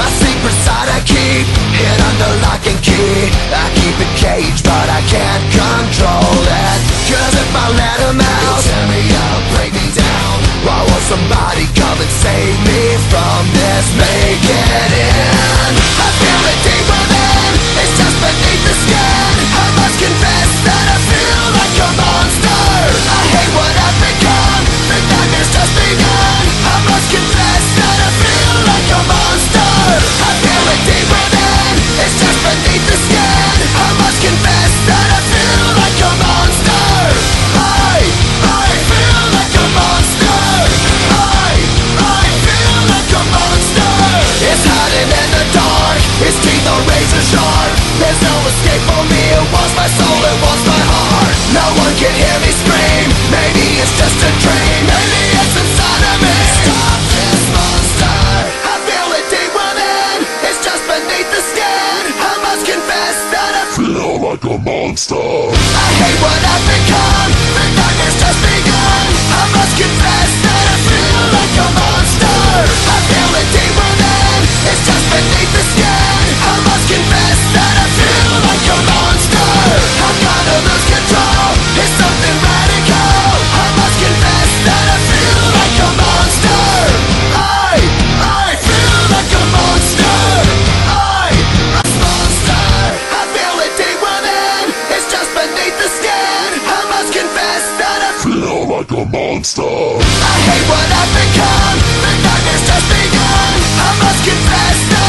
My secret side I keep Hid under lock and key. I keep it caged but I can't control it. Cause if I let him out tear me up, break me down. Why won't somebody come and save me from this? Make it razor There's no escape for me. It wants my soul, it wants my heart. No one can hear me scream. Maybe it's just a dream. Maybe it's inside of me. Stop this monster. I feel it deep within. It's just beneath the skin. I must confess that I Feel like a monster. I hate what I've become. The nightmare's just begun. I must confess don't I hate what I've become The darkness just begun. I must confess